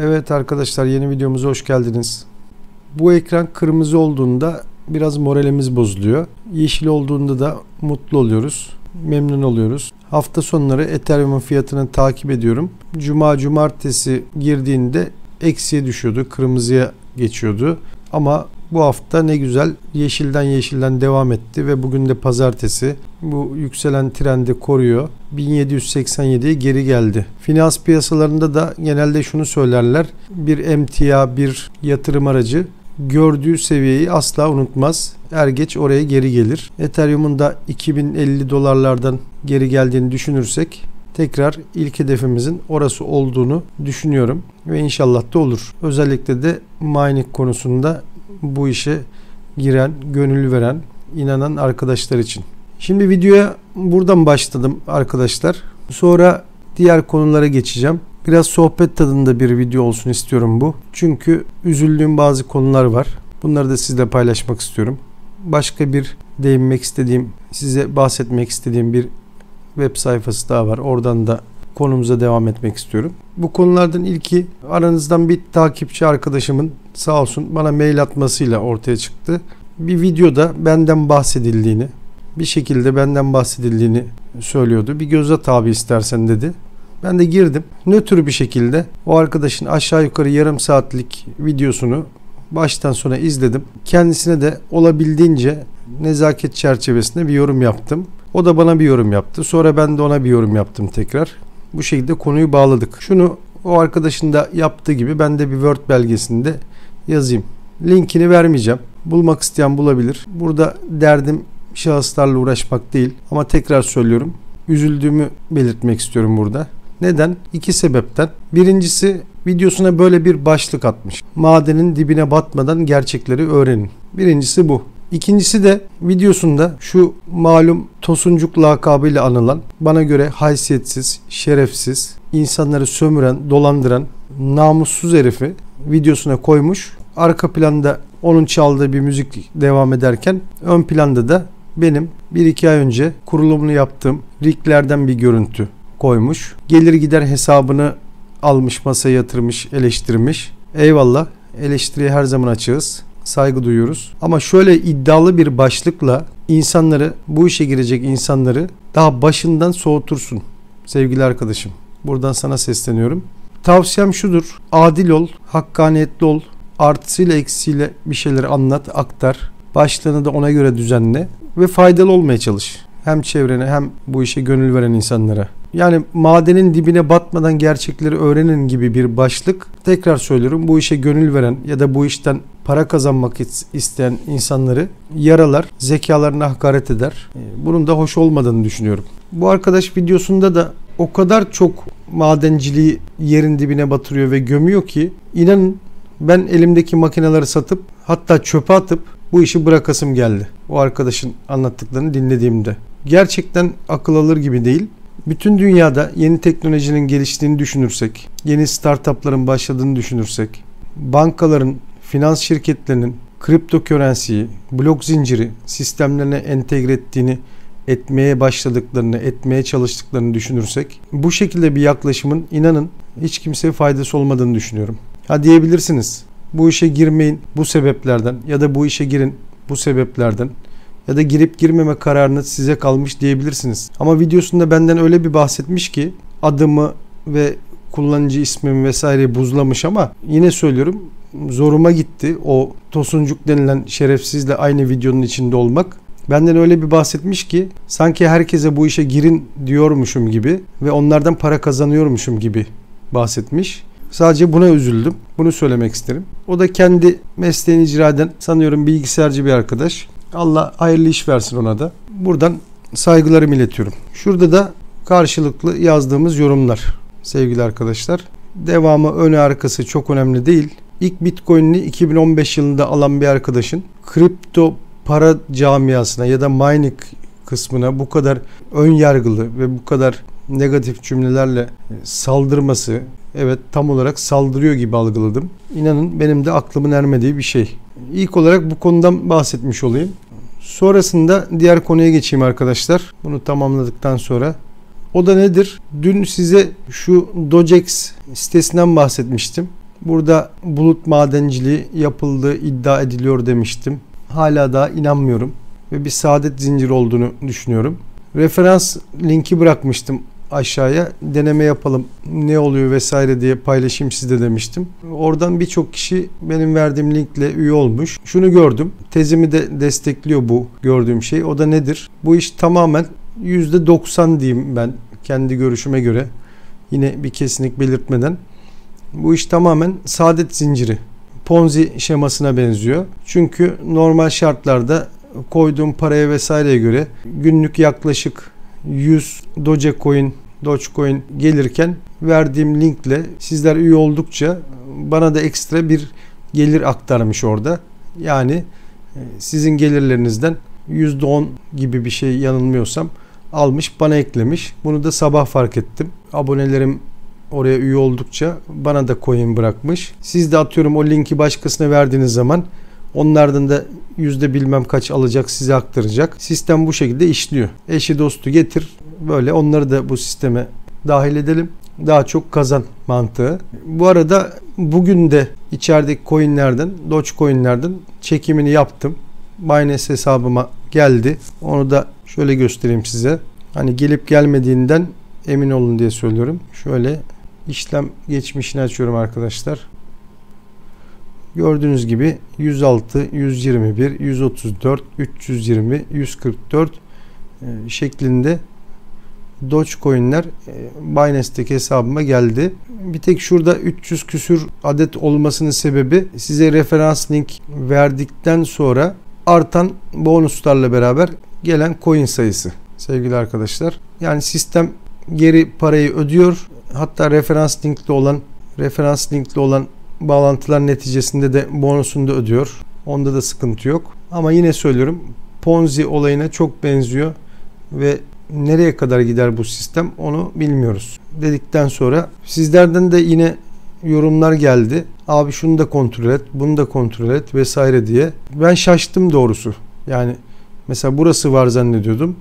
Evet arkadaşlar yeni videomuza hoş geldiniz. Bu ekran kırmızı olduğunda biraz moralimiz bozuluyor. Yeşil olduğunda da mutlu oluyoruz. Memnun oluyoruz. Hafta sonları Ethereum'un fiyatını takip ediyorum. Cuma cumartesi girdiğinde eksiye düşüyordu. Kırmızıya geçiyordu. Ama bu hafta ne güzel yeşilden yeşilden devam etti ve bugün de pazartesi bu yükselen trendi koruyor. 1787'ye geri geldi. Finans piyasalarında da genelde şunu söylerler. Bir emtia, bir yatırım aracı gördüğü seviyeyi asla unutmaz. Er geç oraya geri gelir. Ethereum'un da 2050 dolarlardan geri geldiğini düşünürsek tekrar ilk hedefimizin orası olduğunu düşünüyorum ve inşallah da olur. Özellikle de mining konusunda bu işe giren, gönül veren, inanan arkadaşlar için. Şimdi videoya buradan başladım arkadaşlar. Sonra diğer konulara geçeceğim. Biraz sohbet tadında bir video olsun istiyorum bu. Çünkü üzüldüğüm bazı konular var. Bunları da sizle paylaşmak istiyorum. Başka bir değinmek istediğim, size bahsetmek istediğim bir web sayfası daha var. Oradan da konumuza devam etmek istiyorum. Bu konulardan ilki aranızdan bir takipçi arkadaşımın sağ olsun bana mail atmasıyla ortaya çıktı. Bir videoda benden bahsedildiğini, bir şekilde benden bahsedildiğini söylüyordu. Bir göz at abi istersen dedi. Ben de girdim. Nötr bir şekilde o arkadaşın aşağı yukarı yarım saatlik videosunu baştan sona izledim. Kendisine de olabildiğince nezaket çerçevesinde bir yorum yaptım. O da bana bir yorum yaptı. Sonra ben de ona bir yorum yaptım tekrar. Bu şekilde konuyu bağladık. Şunu o arkadaşın da yaptığı gibi ben de bir Word belgesinde yazayım. Linkini vermeyeceğim. Bulmak isteyen bulabilir. Burada derdim şahıslarla uğraşmak değil ama tekrar söylüyorum. Üzüldüğümü belirtmek istiyorum burada. Neden? İki sebepten. Birincisi videosuna böyle bir başlık atmış. Madenin dibine batmadan gerçekleri öğrenin. Birincisi bu. İkincisi de videosunda şu malum Tosuncuk lakabıyla anılan bana göre haysiyetsiz, şerefsiz, insanları sömüren, dolandıran namussuz herifi videosuna koymuş. Arka planda onun çaldığı bir müzik devam ederken ön planda da benim bir iki ay önce kurulumunu yaptığım riglerden bir görüntü koymuş. Gelir gider hesabını almış masaya yatırmış eleştirmiş. Eyvallah eleştiriye her zaman açığız saygı duyuyoruz. Ama şöyle iddialı bir başlıkla insanları bu işe girecek insanları daha başından soğutursun sevgili arkadaşım. Buradan sana sesleniyorum. Tavsiyem şudur. Adil ol, hakkaniyetli ol. Artısıyla eksiğiyle bir şeyleri anlat, aktar. Başlığını da ona göre düzenle ve faydalı olmaya çalış. Hem çevrene hem bu işe gönül veren insanlara. Yani madenin dibine batmadan gerçekleri öğrenin gibi bir başlık. Tekrar söylüyorum bu işe gönül veren ya da bu işten para kazanmak isteyen insanları yaralar, zekalarına hakaret eder. Ee, bunun da hoş olmadığını düşünüyorum. Bu arkadaş videosunda da o kadar çok madenciliği yerin dibine batırıyor ve gömüyor ki inanın ben elimdeki makineleri satıp hatta çöpe atıp bu işi bırakasım geldi. O arkadaşın anlattıklarını dinlediğimde. Gerçekten akıl alır gibi değil. Bütün dünyada yeni teknolojinin geliştiğini düşünürsek, yeni startupların başladığını düşünürsek, bankaların, finans şirketlerinin kripto currency'yi, blok zinciri sistemlerine entegre ettiğini, etmeye başladıklarını, etmeye çalıştıklarını düşünürsek, bu şekilde bir yaklaşımın inanın hiç kimseye faydası olmadığını düşünüyorum. Ha diyebilirsiniz, bu işe girmeyin bu sebeplerden ya da bu işe girin bu sebeplerden ya da girip girmeme kararını size kalmış diyebilirsiniz. Ama videosunda benden öyle bir bahsetmiş ki adımı ve kullanıcı ismimi vesaire buzlamış ama yine söylüyorum zoruma gitti o tosuncuk denilen şerefsizle aynı videonun içinde olmak. Benden öyle bir bahsetmiş ki sanki herkese bu işe girin diyormuşum gibi ve onlardan para kazanıyormuşum gibi bahsetmiş. Sadece buna üzüldüm. Bunu söylemek isterim. O da kendi mesleğini icra eden sanıyorum bilgisayarcı bir arkadaş. Allah hayırlı iş versin ona da. Buradan saygılarımı iletiyorum. Şurada da karşılıklı yazdığımız yorumlar sevgili arkadaşlar. Devamı önü arkası çok önemli değil. İlk Bitcoin'ini 2015 yılında alan bir arkadaşın kripto para camiasına ya da mining kısmına bu kadar ön yargılı ve bu kadar negatif cümlelerle saldırması evet tam olarak saldırıyor gibi algıladım. İnanın benim de aklımın ermediği bir şey. İlk olarak bu konudan bahsetmiş olayım. Sonrasında diğer konuya geçeyim arkadaşlar. Bunu tamamladıktan sonra. O da nedir? Dün size şu Dogex sitesinden bahsetmiştim. Burada bulut madenciliği yapıldığı iddia ediliyor demiştim. Hala daha inanmıyorum ve bir saadet zinciri olduğunu düşünüyorum. Referans linki bırakmıştım aşağıya. Deneme yapalım ne oluyor vesaire diye paylaşayım sizde demiştim. Oradan birçok kişi benim verdiğim linkle üye olmuş. Şunu gördüm. Tezimi de destekliyor bu gördüğüm şey. O da nedir? Bu iş tamamen %90 diyeyim ben kendi görüşüme göre. Yine bir kesinlik belirtmeden. Bu iş tamamen saadet zinciri. Ponzi şemasına benziyor. Çünkü normal şartlarda koyduğum paraya vesaireye göre günlük yaklaşık 100 Dogecoin, Dogecoin gelirken verdiğim linkle sizler üye oldukça bana da ekstra bir gelir aktarmış orada. Yani e, sizin gelirlerinizden %10 gibi bir şey yanılmıyorsam almış bana eklemiş. Bunu da sabah fark ettim. Abonelerim oraya üye oldukça bana da coin bırakmış. Siz de atıyorum o linki başkasına verdiğiniz zaman onlardan da yüzde bilmem kaç alacak size aktaracak. Sistem bu şekilde işliyor. Eşi dostu getir böyle onları da bu sisteme dahil edelim. Daha çok kazan mantığı. Bu arada bugün de içerideki coinlerden, Dogecoin'lerden çekimini yaptım. Binance hesabıma geldi. Onu da şöyle göstereyim size. Hani gelip gelmediğinden emin olun diye söylüyorum. Şöyle işlem geçmişini açıyorum arkadaşlar. Gördüğünüz gibi 106, 121, 134, 320, 144 şeklinde Dogecoin'ler e, Binance'deki hesabıma geldi. Bir tek şurada 300 küsür adet olmasının sebebi size referans link verdikten sonra artan bonuslarla beraber gelen coin sayısı sevgili arkadaşlar. Yani sistem geri parayı ödüyor. Hatta referans linkli olan referans linkli olan bağlantılar neticesinde de bonusunu da ödüyor. Onda da sıkıntı yok. Ama yine söylüyorum Ponzi olayına çok benziyor ve nereye kadar gider bu sistem onu bilmiyoruz. Dedikten sonra sizlerden de yine yorumlar geldi. Abi şunu da kontrol et, bunu da kontrol et vesaire diye. Ben şaştım doğrusu. Yani mesela burası var zannediyordum.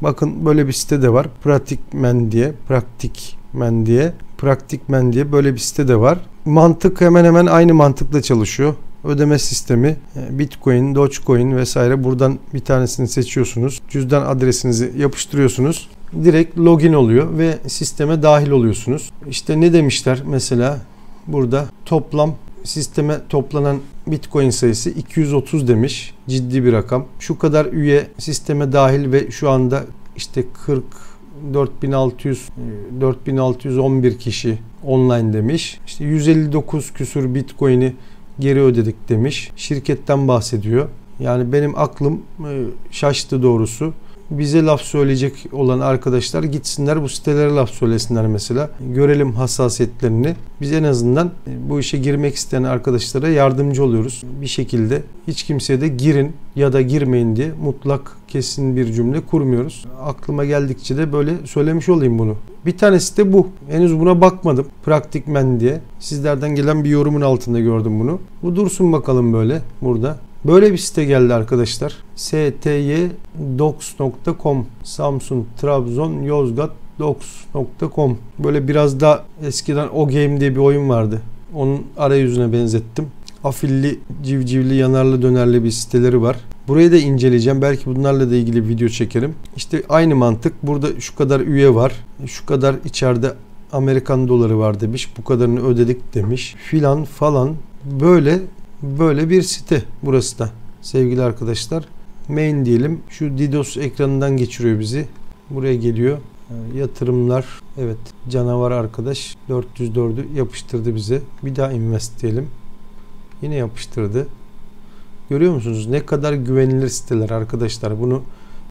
Bakın böyle bir site de var. Pratikmen diye, Praktikmen diye, Praktikmen diye böyle bir site de var. Mantık hemen hemen aynı mantıkla çalışıyor. Ödeme sistemi e, Bitcoin, Dogecoin vesaire buradan bir tanesini seçiyorsunuz. Cüzdan adresinizi yapıştırıyorsunuz. Direkt login oluyor ve sisteme dahil oluyorsunuz. İşte ne demişler mesela burada toplam sisteme toplanan Bitcoin sayısı 230 demiş. Ciddi bir rakam. Şu kadar üye sisteme dahil ve şu anda işte 40 4600 4611 kişi online demiş. İşte 159 küsur Bitcoin'i geri ödedik demiş. Şirketten bahsediyor. Yani benim aklım e, şaştı doğrusu bize laf söyleyecek olan arkadaşlar gitsinler bu sitelere laf söylesinler mesela. Görelim hassasiyetlerini. Biz en azından bu işe girmek isteyen arkadaşlara yardımcı oluyoruz bir şekilde. Hiç kimseye de girin ya da girmeyin diye mutlak kesin bir cümle kurmuyoruz. Aklıma geldikçe de böyle söylemiş olayım bunu. Bir tanesi de bu. Henüz buna bakmadım. Praktikmen diye. Sizlerden gelen bir yorumun altında gördüm bunu. Bu dursun bakalım böyle burada. Böyle bir site geldi arkadaşlar. styedocs.com Samsun, Trabzon, Yozgat docs.com Böyle biraz da eskiden O Game diye bir oyun vardı. Onun arayüzüne benzettim. Afilli, civcivli, yanarlı, dönerli bir siteleri var. Burayı da inceleyeceğim. Belki bunlarla da ilgili bir video çekerim. İşte aynı mantık. Burada şu kadar üye var. Şu kadar içeride Amerikan doları var demiş. Bu kadarını ödedik demiş. Filan falan. Böyle Böyle bir site burası da sevgili arkadaşlar. Main diyelim. Şu DDoS ekranından geçiriyor bizi. Buraya geliyor. Ee, yatırımlar. Evet canavar arkadaş 404'ü yapıştırdı bize. Bir daha invest diyelim. Yine yapıştırdı. Görüyor musunuz? Ne kadar güvenilir siteler arkadaşlar. Bunu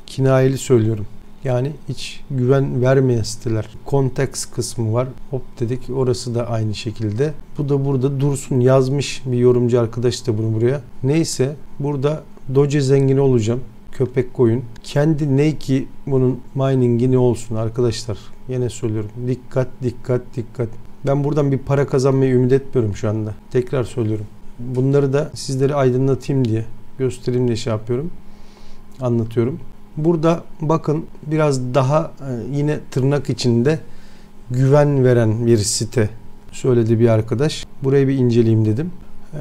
kinayeli söylüyorum. Yani hiç güven vermeyen siteler. Context kısmı var. Hop dedik orası da aynı şekilde. Bu da burada dursun yazmış bir yorumcu arkadaş da bunu buraya. Neyse burada Doge zengini olacağım. Köpek koyun. Kendi ne ki bunun mining'i ne olsun arkadaşlar. Yine söylüyorum. Dikkat dikkat dikkat. Ben buradan bir para kazanmayı ümit etmiyorum şu anda. Tekrar söylüyorum. Bunları da sizlere aydınlatayım diye göstereyim diye şey yapıyorum. Anlatıyorum. Burada bakın biraz daha e, yine tırnak içinde güven veren bir site söyledi bir arkadaş. Burayı bir inceleyeyim dedim.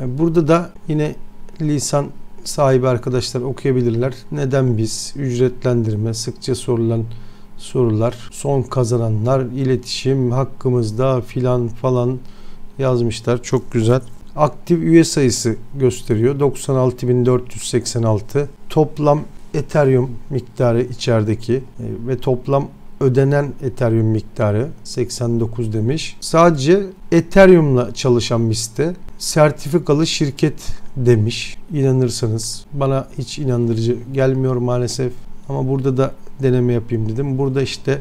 E, burada da yine lisan sahibi arkadaşlar okuyabilirler. Neden biz? Ücretlendirme, sıkça sorulan sorular, son kazananlar, iletişim hakkımızda filan falan yazmışlar. Çok güzel. Aktif üye sayısı gösteriyor. 96.486. Toplam Ethereum miktarı içerideki e, ve toplam ödenen Ethereum miktarı 89 demiş. Sadece Ethereum'la çalışan bir site. Sertifikalı şirket demiş. İnanırsanız bana hiç inandırıcı gelmiyor maalesef. Ama burada da deneme yapayım dedim. Burada işte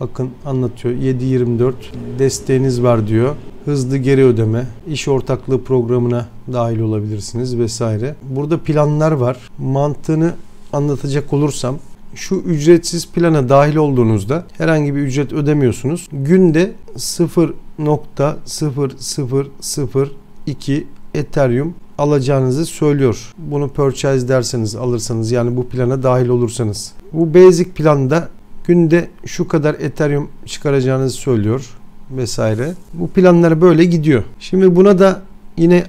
bakın anlatıyor. 7.24 desteğiniz var diyor. Hızlı geri ödeme, iş ortaklığı programına dahil olabilirsiniz vesaire. Burada planlar var. Mantığını anlatacak olursam şu ücretsiz plana dahil olduğunuzda herhangi bir ücret ödemiyorsunuz. Günde 0.0002 Ethereum alacağınızı söylüyor. Bunu purchase derseniz alırsanız yani bu plana dahil olursanız. Bu basic planda günde şu kadar Ethereum çıkaracağınızı söylüyor vesaire. Bu planlar böyle gidiyor. Şimdi buna da yine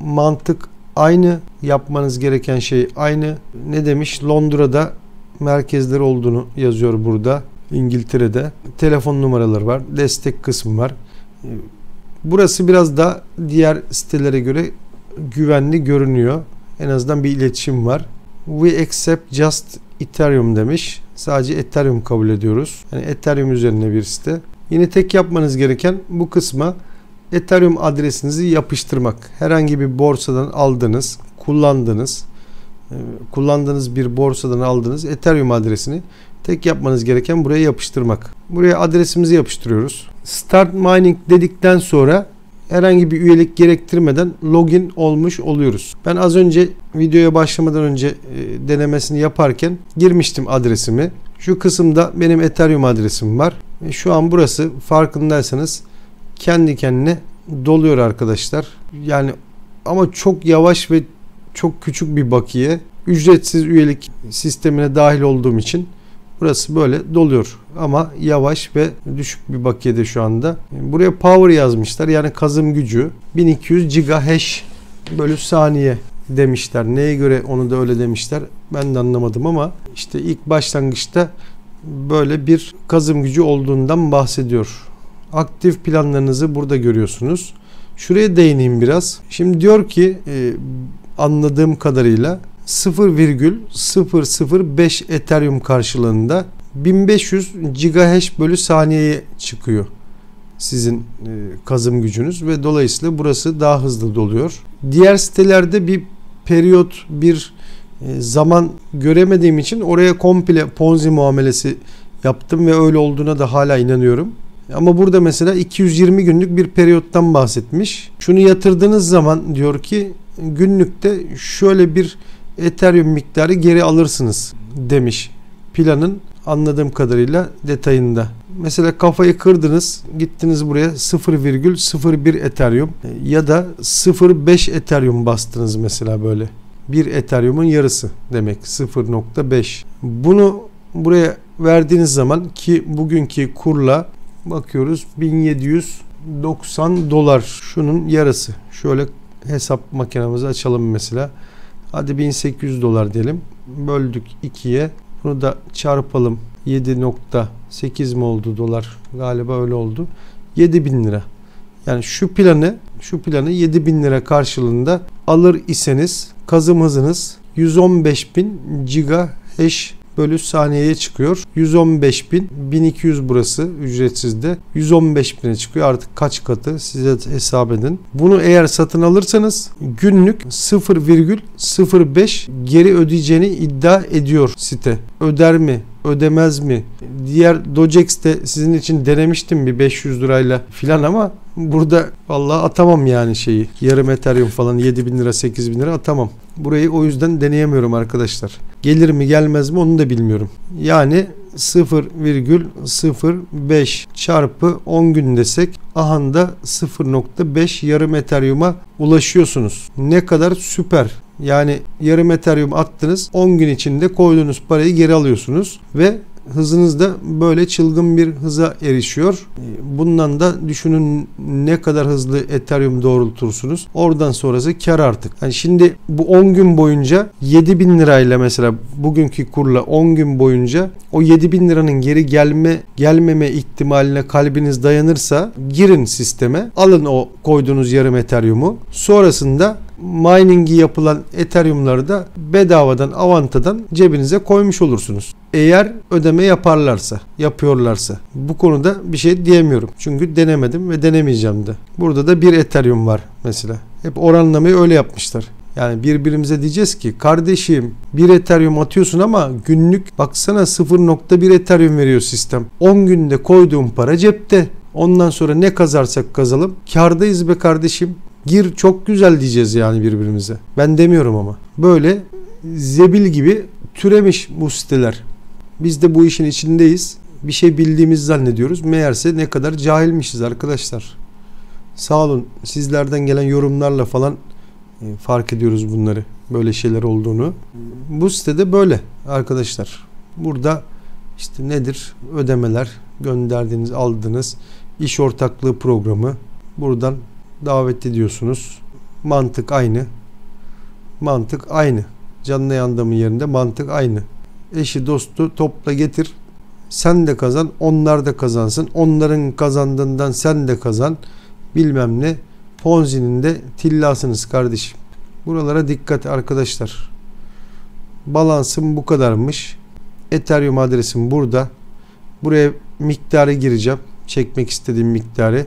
mantık aynı yapmanız gereken şey aynı. Ne demiş? Londra'da merkezleri olduğunu yazıyor burada. İngiltere'de telefon numaraları var. Destek kısmı var. Burası biraz da diğer sitelere göre güvenli görünüyor. En azından bir iletişim var. We accept just Ethereum demiş. Sadece Ethereum kabul ediyoruz. Yani Ethereum üzerine bir site. Yine tek yapmanız gereken bu kısma Ethereum adresinizi yapıştırmak. Herhangi bir borsadan aldığınız, kullandığınız, e, kullandığınız bir borsadan aldığınız Ethereum adresini tek yapmanız gereken buraya yapıştırmak. Buraya adresimizi yapıştırıyoruz. Start mining dedikten sonra herhangi bir üyelik gerektirmeden login olmuş oluyoruz. Ben az önce videoya başlamadan önce e, denemesini yaparken girmiştim adresimi. Şu kısımda benim Ethereum adresim var. E, şu an burası farkındaysanız kendi kendine doluyor arkadaşlar. Yani ama çok yavaş ve çok küçük bir bakiye. Ücretsiz üyelik sistemine dahil olduğum için burası böyle doluyor. Ama yavaş ve düşük bir bakiyede şu anda. Buraya power yazmışlar. Yani kazım gücü 1200 gigahash bölü saniye demişler. Neye göre onu da öyle demişler ben de anlamadım ama işte ilk başlangıçta böyle bir kazım gücü olduğundan bahsediyor. Aktif planlarınızı burada görüyorsunuz. Şuraya değineyim biraz. Şimdi diyor ki e, anladığım kadarıyla 0,005 Ethereum karşılığında 1500 GHz bölü saniyeye çıkıyor sizin e, kazım gücünüz ve dolayısıyla burası daha hızlı doluyor. Diğer sitelerde bir periyot bir e, zaman göremediğim için oraya komple Ponzi muamelesi yaptım ve öyle olduğuna da hala inanıyorum. Ama burada mesela 220 günlük bir periyottan bahsetmiş. Şunu yatırdığınız zaman diyor ki günlükte şöyle bir Ethereum miktarı geri alırsınız demiş planın anladığım kadarıyla detayında. Mesela kafayı kırdınız gittiniz buraya 0,01 Ethereum ya da 0,5 Ethereum bastınız mesela böyle. 1 Ethereum'un yarısı demek 0.5. Bunu buraya verdiğiniz zaman ki bugünkü kurla bakıyoruz 1790 dolar şunun yarısı. Şöyle hesap makinemizi açalım mesela. Hadi 1800 dolar diyelim. Böldük 2'ye. Bunu da çarpalım. 7.8 mi oldu dolar? Galiba öyle oldu. 7000 lira. Yani şu planı şu planı 7000 lira karşılığında alır iseniz kazım hızınız 115.000 giga hash bölü saniyeye çıkıyor. 115 bin, 1200 burası ücretsizde. 115 bine çıkıyor. Artık kaç katı size hesap edin. Bunu eğer satın alırsanız günlük 0,05 geri ödeyeceğini iddia ediyor site. Öder mi? Ödemez mi? Diğer Dojex'te sizin için denemiştim bir 500 lirayla filan ama burada vallahi atamam yani şeyi. Yarım Ethereum falan 7 bin lira 8 bin lira atamam. Burayı o yüzden deneyemiyorum arkadaşlar. Gelir mi gelmez mi onu da bilmiyorum. Yani 0,05 çarpı 10 gün desek ahanda 0.5 yarım Ethereum'a ulaşıyorsunuz. Ne kadar süper. Yani yarım Ethereum attınız 10 gün içinde koyduğunuz parayı geri alıyorsunuz ve hızınız da böyle çılgın bir hıza erişiyor. E, bundan da düşünün ne kadar hızlı Ethereum doğrultursunuz. Oradan sonrası kar artık. Yani şimdi bu 10 gün boyunca 7000 lirayla mesela bugünkü kurla 10 gün boyunca o 7000 liranın geri gelme gelmeme ihtimaline kalbiniz dayanırsa girin sisteme. Alın o koyduğunuz yarım Ethereum'u. Sonrasında mining'i yapılan Ethereum'ları da bedavadan, avantadan cebinize koymuş olursunuz. Eğer ödeme yaparlarsa, yapıyorlarsa. Bu konuda bir şey diyemiyorum. Çünkü denemedim ve denemeyeceğim de. Burada da bir Ethereum var mesela. Hep oranlamayı öyle yapmışlar. Yani birbirimize diyeceğiz ki kardeşim bir Ethereum atıyorsun ama günlük baksana 0.1 Ethereum veriyor sistem. 10 günde koyduğum para cepte. Ondan sonra ne kazarsak kazalım kardayız be kardeşim. Gir çok güzel diyeceğiz yani birbirimize. Ben demiyorum ama. Böyle zebil gibi türemiş bu siteler. Biz de bu işin içindeyiz. Bir şey bildiğimizi zannediyoruz. Meğerse ne kadar cahilmişiz arkadaşlar. Sağ olun. Sizlerden gelen yorumlarla falan e, fark ediyoruz bunları. Böyle şeyler olduğunu. Bu sitede böyle arkadaşlar. Burada işte nedir? Ödemeler, gönderdiğiniz, aldığınız iş ortaklığı programı. Buradan davet ediyorsunuz. Mantık aynı. Mantık aynı. Canlı yandamın yerinde mantık aynı. Eşi dostu topla getir. Sen de kazan, onlar da kazansın. Onların kazandığından sen de kazan. Bilmem ne. Ponzi'nin de tillasınız kardeşim. Buralara dikkat arkadaşlar. Balansım bu kadarmış. Ethereum adresim burada. Buraya miktarı gireceğim. Çekmek istediğim miktarı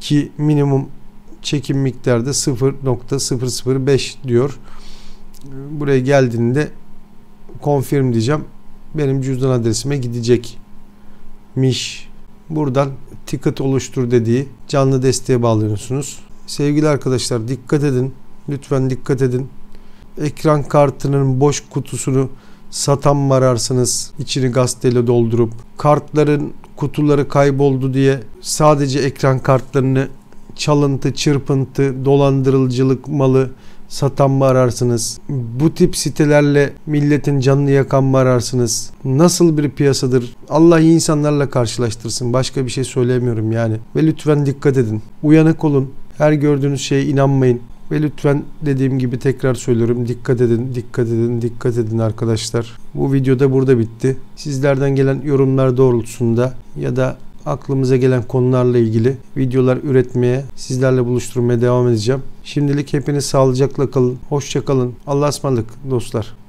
ki minimum çekim miktarı da 0.005 diyor. Buraya geldiğinde confirm diyeceğim. Benim cüzdan adresime gidecekmiş. Buradan ticket oluştur dediği canlı desteğe bağlanıyorsunuz. Sevgili arkadaşlar dikkat edin. Lütfen dikkat edin. Ekran kartının boş kutusunu satan mı ararsınız içini gazeteyle doldurup kartların kutuları kayboldu diye sadece ekran kartlarını çalıntı, çırpıntı, dolandırıcılık malı satan mı ararsınız? Bu tip sitelerle milletin canını yakan mı ararsınız? Nasıl bir piyasadır? Allah insanlarla karşılaştırsın. Başka bir şey söylemiyorum yani. Ve lütfen dikkat edin. Uyanık olun. Her gördüğünüz şeye inanmayın. Ve lütfen dediğim gibi tekrar söylüyorum dikkat edin, dikkat edin, dikkat edin arkadaşlar. Bu videoda burada bitti. Sizlerden gelen yorumlar doğrultusunda ya da aklımıza gelen konularla ilgili videolar üretmeye, sizlerle buluşturmaya devam edeceğim. Şimdilik hepiniz sağlıcakla kalın. Hoşça kalın. Allah'a ısmarladık dostlar.